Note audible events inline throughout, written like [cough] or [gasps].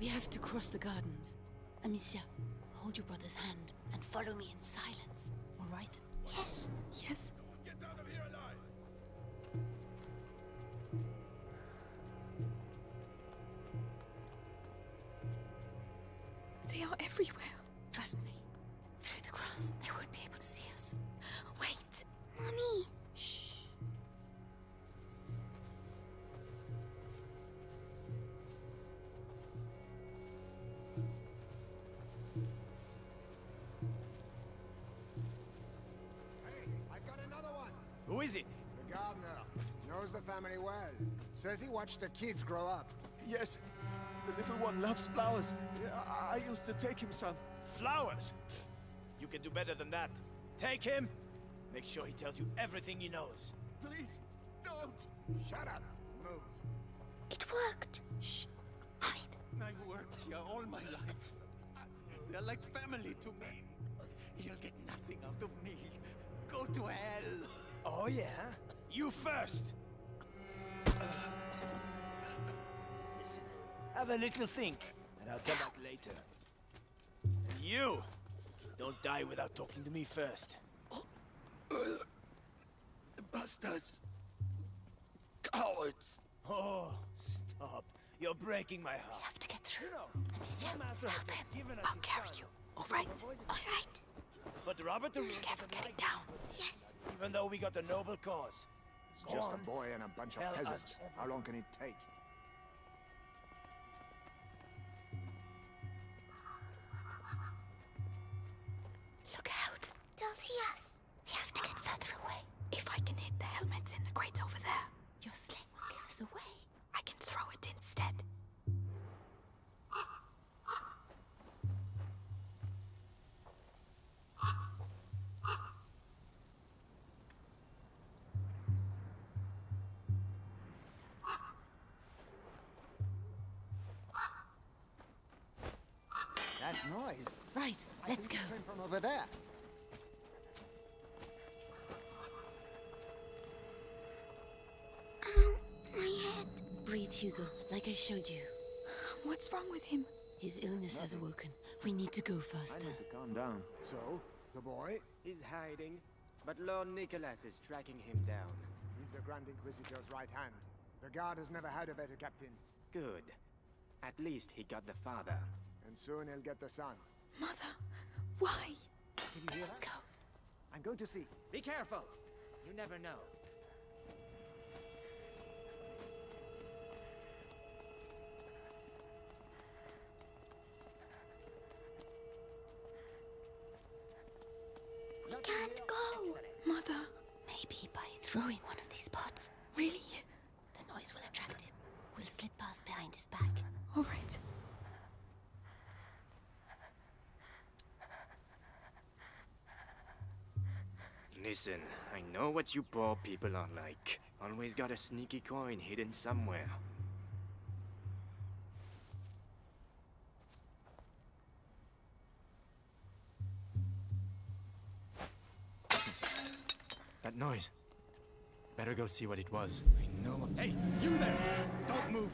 We have to cross the gardens. Amicia, hold your brother's hand and follow me in silence, all right? Yes. Yes. Family well. Says he watched the kids grow up. Yes, the little one loves flowers. I, I used to take him some. Flowers? You can do better than that. Take him. Make sure he tells you everything he knows. Please, don't. Shut up. Move. It worked. Shh. Hide. I've worked here all my life. They're like family to me. You'll get nothing out of me. Go to hell. Oh, yeah? You first! Listen, have a little think, and I'll come back later. And you! Don't die without talking to me first. [gasps] Bastards. Cowards. Oh, stop. You're breaking my We heart. have to get through. You know, Amicia, my help him. giving I'll carry son. you. All right. All right. But Robert the Be Ruler careful getting down. Yes. even though we got a noble cause. It's Go just on. a boy and a bunch of Tell us peasants. How long can it take? Look out. They'll see us. We have to get further away. If I can hit the helmets in the crates over there, Your sling will give us away. I can throw it instead. Right, let's go. Came from over there. Ow, my head. Breathe, Hugo, like I showed you. What's wrong with him? His illness has awoken. We need to go faster. I faster. need to calm down. So, the boy? He's hiding, but Lord Nicholas is tracking him down. He's the Grand Inquisitor's right hand. The guard has never had a better captain. Good. At least he got the father. And soon he'll get the son. Mother, why? Can you hear Let's that? go. I'm going to see. Be careful! You never know. We can't go. Mother, Maybe by throwing one of these pots, really? the noise will attract him. We'll slip past behind his back. All right. Listen, I know what you poor people are like. Always got a sneaky coin hidden somewhere. That noise. Better go see what it was. I know. Hey, you there! Don't move!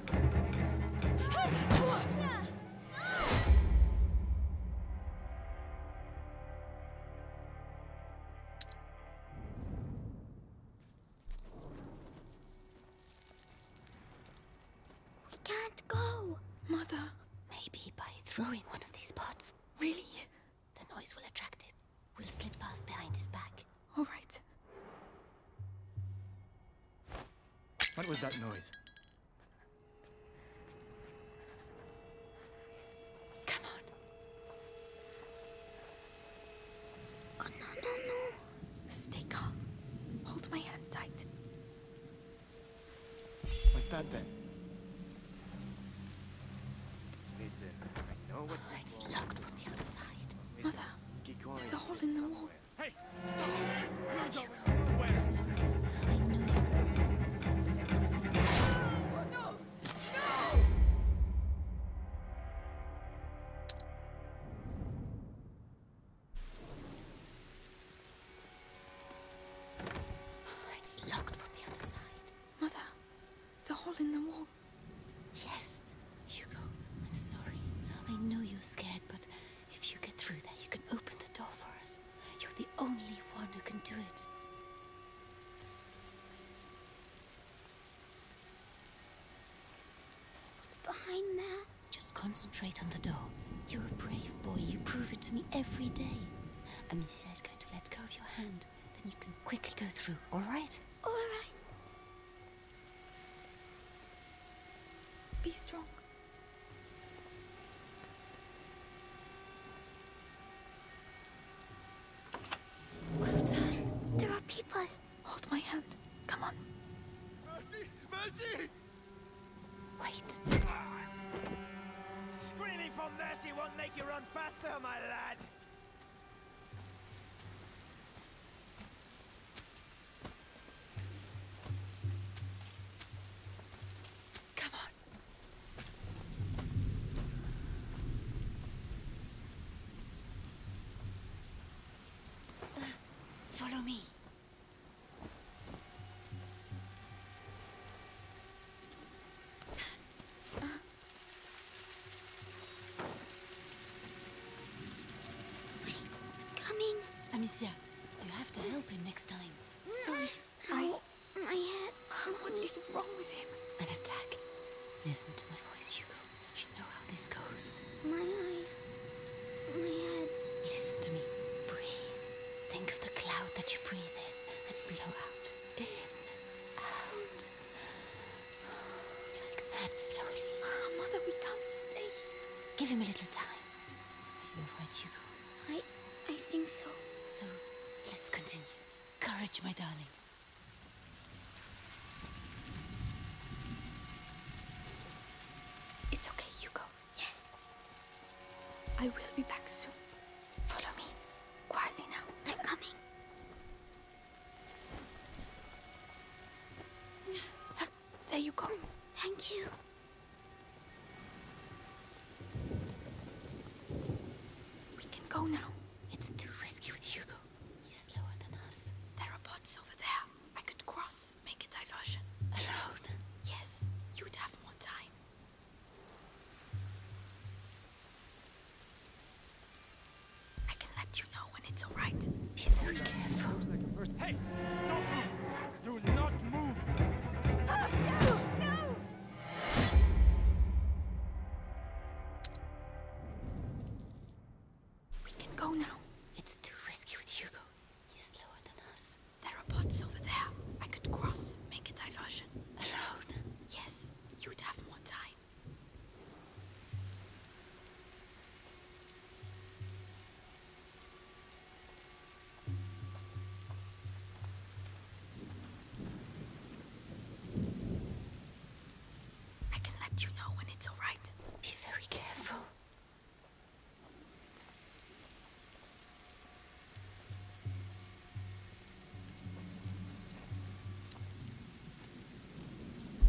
Can't go. Mother, Maybe by throwing one of these pots, really? the noise will attract him. We'll slip past behind his back. All right. What was that noise? Come on. Oh, no, no, no. Stay calm. Hold my hand tight. What's that then? hole in the wall. Yes, Hugo, I'm sorry. I know you're scared, but if you get through there, you can open the door for us. You're the only one who can do it. What's behind there? Just concentrate on the door. You're a brave boy. You prove it to me every day. Amicia is going to let go of your hand. Then you can quickly go through, all right? All right. Be strong. Well done. There are people. Hold my hand. Come on. Mercy! Mercy! Wait. Screaming for mercy won't make you run faster, my lad. Amicia, you have to help him next time. Sorry. I. My head. What is wrong with him? An attack. Listen to my voice, Hugo. You know how this goes. My eyes. My head. Listen to me. Breathe. Think of the cloud that you breathe in and blow out. In, out. Like that slowly. Ah, Mother, we can't stay. Give him a little time. Are you alright, Hugo? I. I think so. So, let's continue. Courage, my darling. It's okay, Hugo. Yes. I will be back soon. Follow me. Quietly now. I'm coming. There you go. Thank you.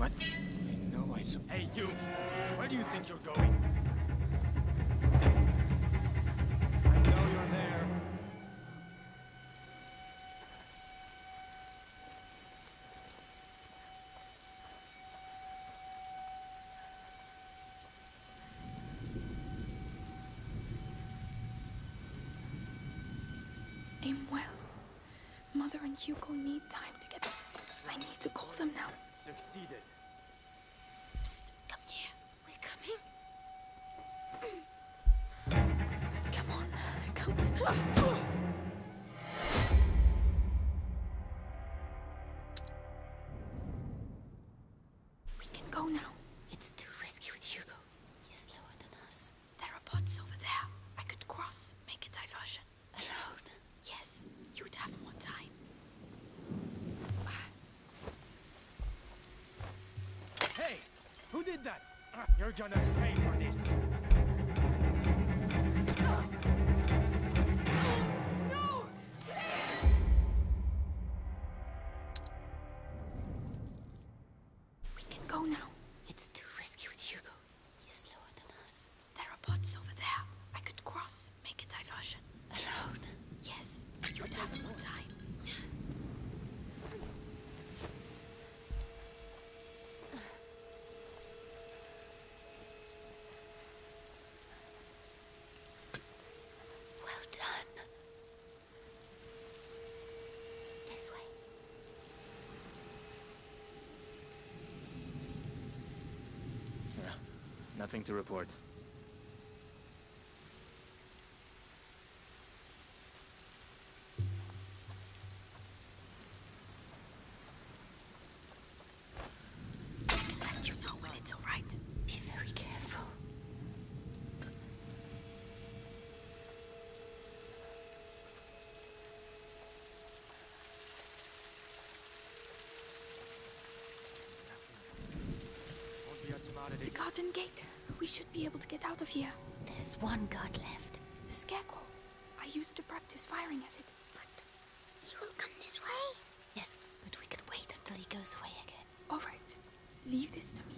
What? I know I saw. Hey, you! Where do you think you're going? I know you're there. Aim well. Mother and Hugo need time to get. I need to call them now. Succeeded. Did that? Ah, you're gonna pay for this. Nothing to report. The garden gate. We should be able to get out of here. There's one guard left. The scarecrow. I used to practice firing at it. But he will come this way. Yes, but we can wait until he goes away again. All right. Leave this to me.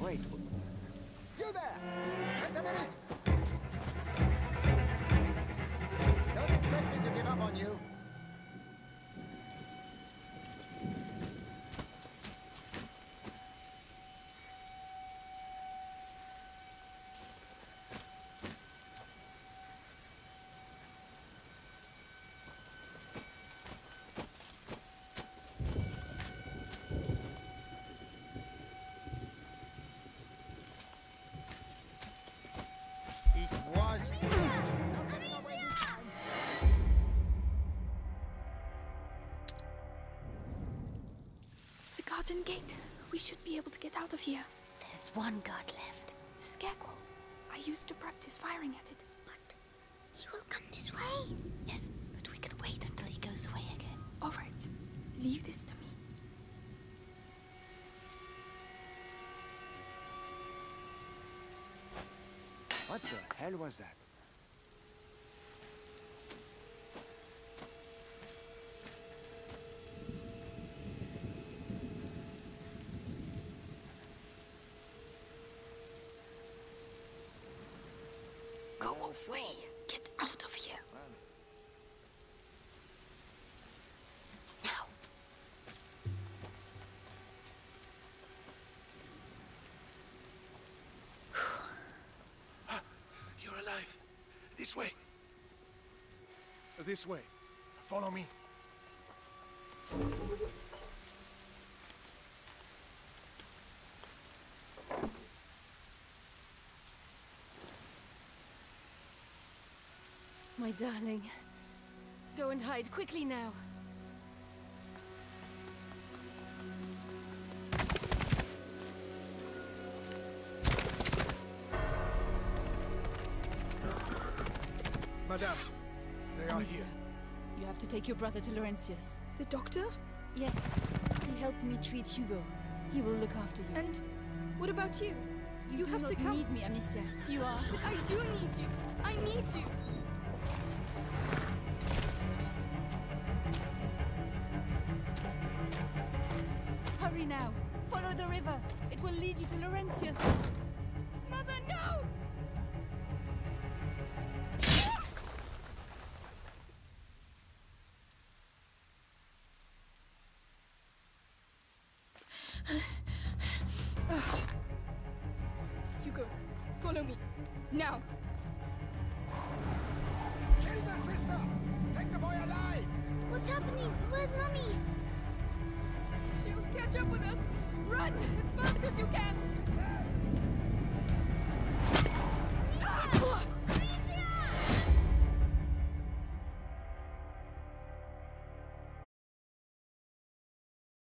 Wait. You there! Minute! The gate. We should be able to get out of here. There's one guard left. The scarecrow. I used to practice firing at it. But he will come this way. Yes, but we can wait until he goes away again. All right. Leave this to me. What the hell was that? Go away. Get out of here. Now, [sighs] You're alive. This way. This way. Follow me. My darling. Go and hide quickly now. Madame, they are Amicia, here. you have to take your brother to Laurentius. The doctor? Yes, he helped me treat Hugo. He will look after you. And what about you? You, you have do to not come. need me, Amicia. You are. But I do need you. I need you. Hurry now. Follow the river. It will lead you to Laurentius. Mother, no! Hugo, follow me. Now. Kill the sister! Take the boy alive! What's happening? Where's mommy? Catch up with us. Run as fast as you can.